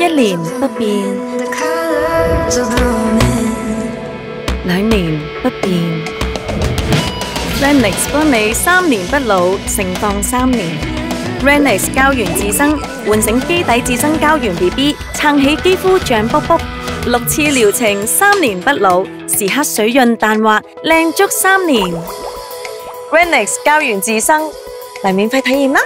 一年不变，两年不变。Renix 帮你三年不老，盛放三年。Renix 胶原自生唤醒肌底自生胶原 B B，撑起肌肤像卜卜。六次疗程三年不老，时刻水润淡滑，靓足三年。Renix 胶原自生，嚟免费体验啦！